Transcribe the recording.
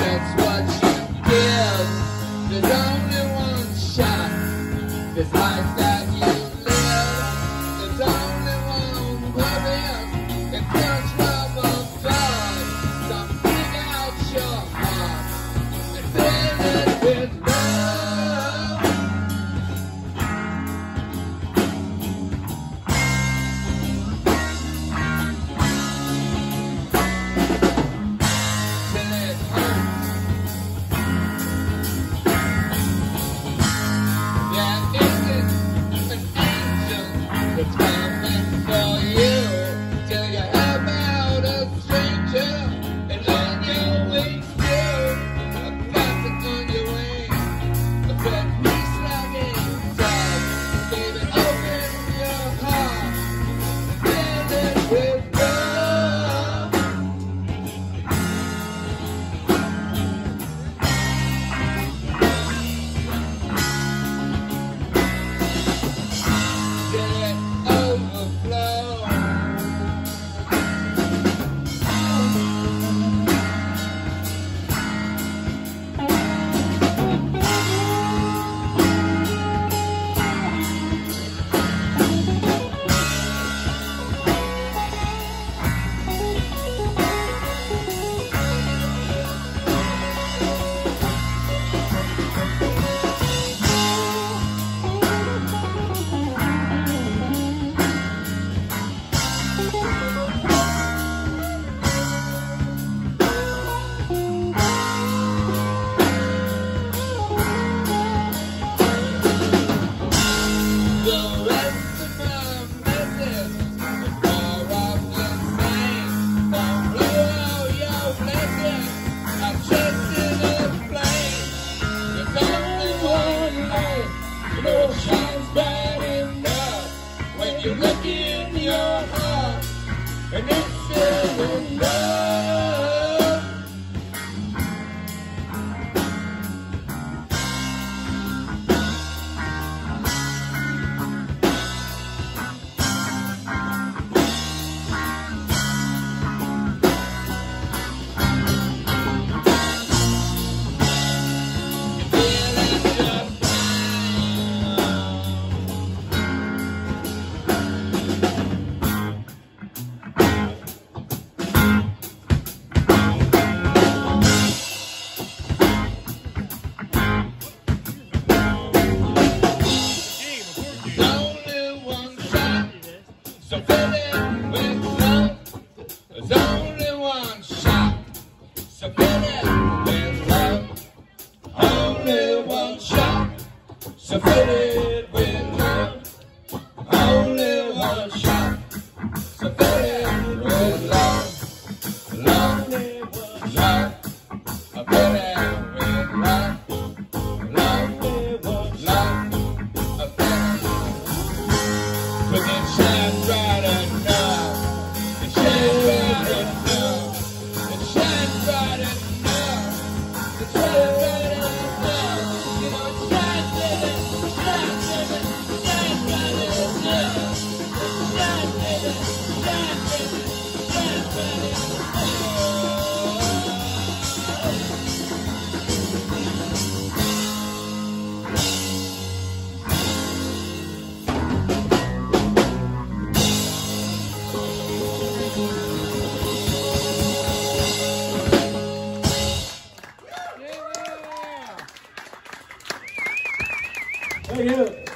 that's what she gives. There's only one shot. This life Take me you look in your heart, and it's still enough. submitted. you.